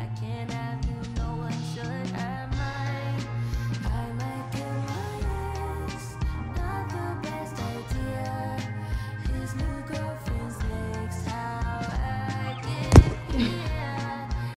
I